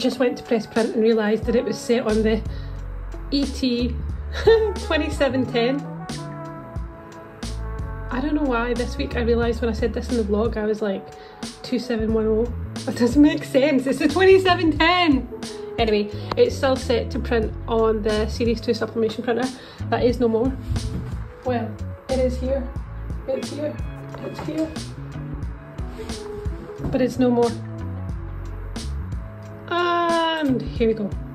just went to press print and realised that it was set on the ET 2710. I don't know why this week I realised when I said this in the vlog I was like 2710. That doesn't make sense, it's the 2710! Anyway, it's still set to print on the Series 2 sublimation printer. That is no more. Well, it is here. It's here. It's here. But it's no more. And here we go.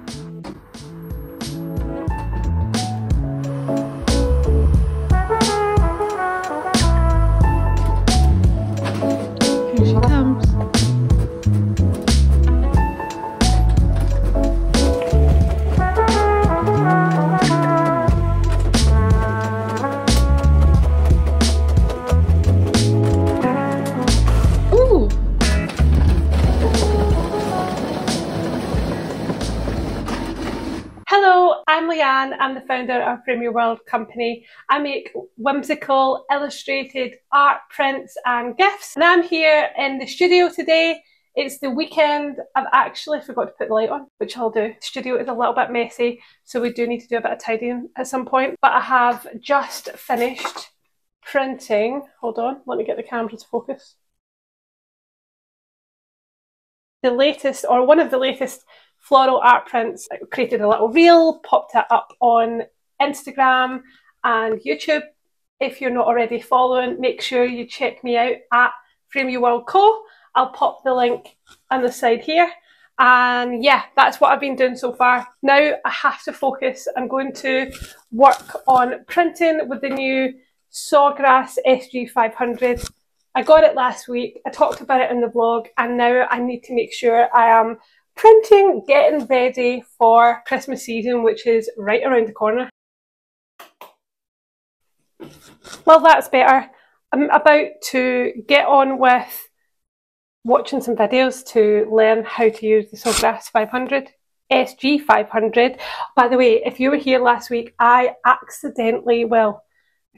I'm Leanne. I'm the founder of Frame Your World Company. I make whimsical, illustrated art prints and gifts. And I'm here in the studio today. It's the weekend. I've actually forgot to put the light on, which I'll do. The studio is a little bit messy, so we do need to do a bit of tidying at some point. But I have just finished printing. Hold on, let me get the camera to focus. the latest or one of the latest floral art prints. I created a little reel, popped it up on Instagram and YouTube. If you're not already following, make sure you check me out at Frame Your World Co. I'll pop the link on the side here. And yeah, that's what I've been doing so far. Now I have to focus. I'm going to work on printing with the new Sawgrass SG500. I got it last week. I talked about it in the vlog and now I need to make sure I am printing, getting ready for Christmas season, which is right around the corner. Well, that's better. I'm about to get on with watching some videos to learn how to use the Sawgrass 500. SG 500. By the way, if you were here last week, I accidentally, well,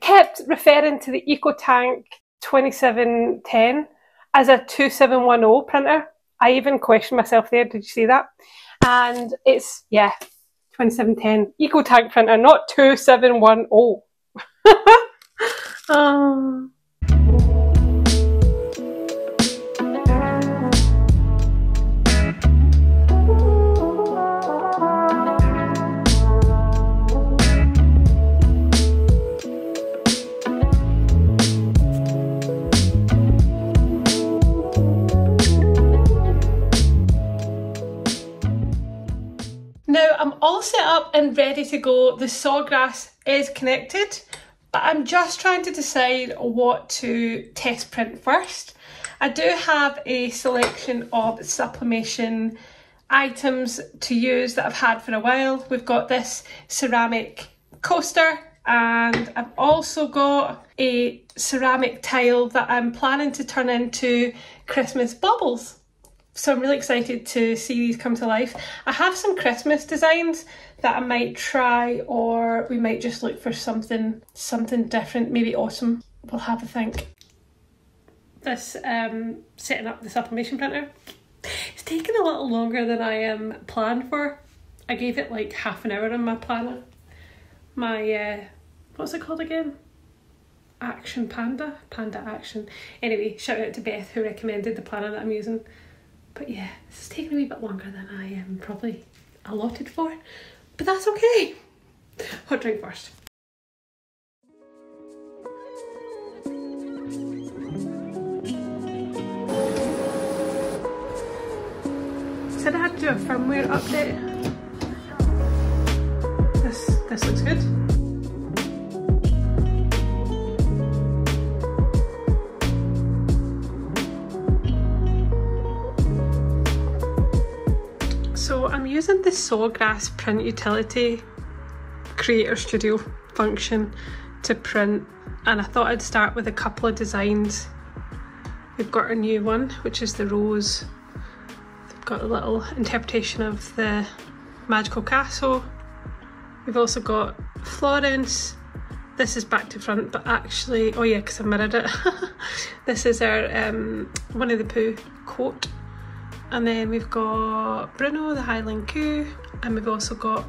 kept referring to the EcoTank 2710 as a 2710 printer. I even questioned myself there, did you see that? And it's, yeah, 2710 EcoTank printer, not 2710. all set up and ready to go. The sawgrass is connected, but I'm just trying to decide what to test print first. I do have a selection of sublimation items to use that I've had for a while. We've got this ceramic coaster and I've also got a ceramic tile that I'm planning to turn into Christmas baubles. So I'm really excited to see these come to life. I have some Christmas designs that I might try or we might just look for something something different, maybe autumn. We'll have a think. This um, setting up the sublimation printer, it's taken a little longer than I um, planned for. I gave it like half an hour in my planner. My, uh, what's it called again? Action Panda? Panda Action. Anyway, shout out to Beth who recommended the planner that I'm using. But yeah, this is taking a wee bit longer than I am um, probably allotted for, but that's okay. Hot drink first. Said I had to do a firmware update. This this looks good. So I'm using the Sawgrass print utility creator studio function to print and I thought I'd start with a couple of designs. We've got a new one which is the rose. We've got a little interpretation of the magical castle. We've also got Florence. This is back to front but actually, oh yeah because I mirrored it. this is our um, Winnie the Pooh coat And then we've got Bruno, the Highland Coo, and we've also got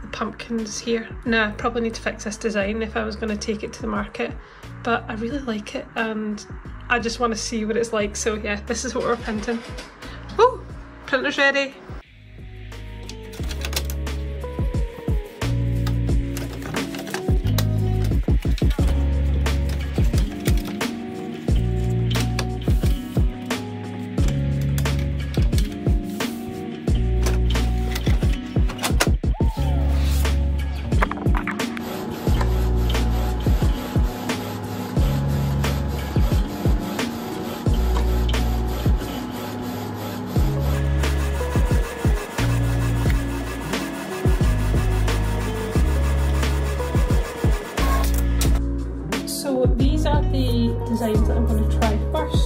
the pumpkins here. Now, I probably need to fix this design if I was going to take it to the market, but I really like it and I just want to see what it's like. So yeah, this is what we're printing. Oh, printer's ready. Designs that I'm going to try first.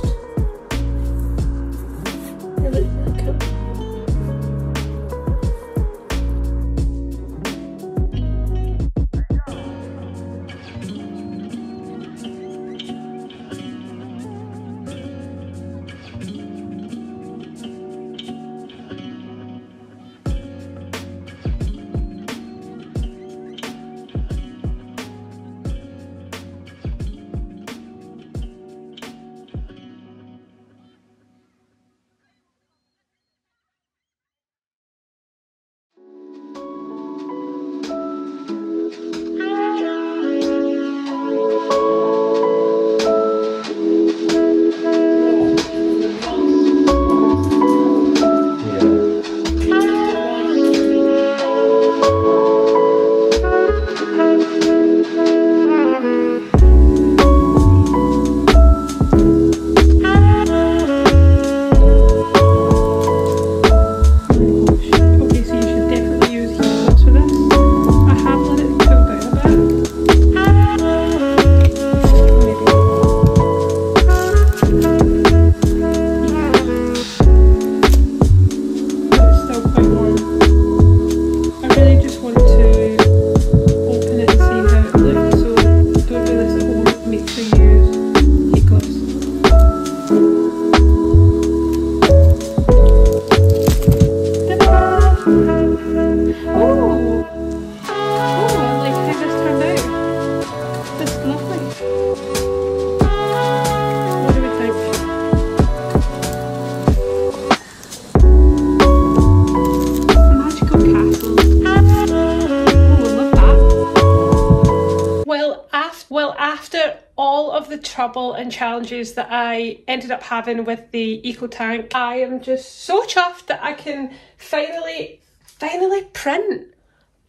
Trouble and challenges that I ended up having with the Eco Tank. I am just so chuffed that I can finally, finally print,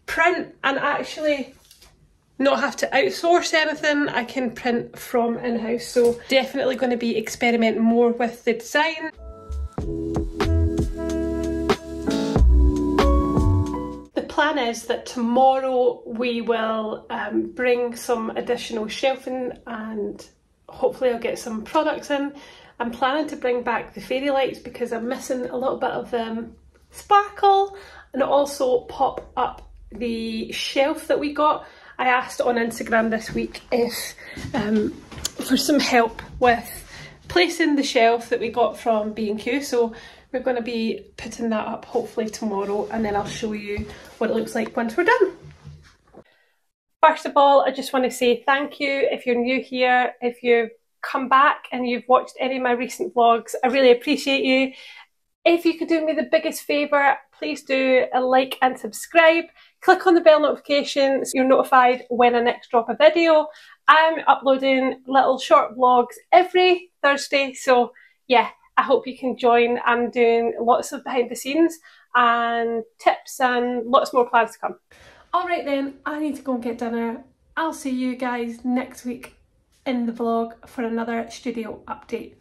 print and actually not have to outsource anything. I can print from in-house. So definitely going to be experimenting more with the design. The plan is that tomorrow we will um, bring some additional shelving and hopefully I'll get some products in. I'm planning to bring back the fairy lights because I'm missing a little bit of um, sparkle and also pop up the shelf that we got. I asked on Instagram this week if um, for some help with placing the shelf that we got from B&Q so we're going to be putting that up hopefully tomorrow and then I'll show you what it looks like once we're done. First of all, I just want to say thank you if you're new here, if you've come back and you've watched any of my recent vlogs. I really appreciate you. If you could do me the biggest favour, please do a like and subscribe. Click on the bell notification so you're notified when I next drop a video. I'm uploading little short vlogs every Thursday, so yeah, I hope you can join. I'm doing lots of behind the scenes and tips and lots more plans to come. Alright then, I need to go and get dinner. I'll see you guys next week in the vlog for another studio update.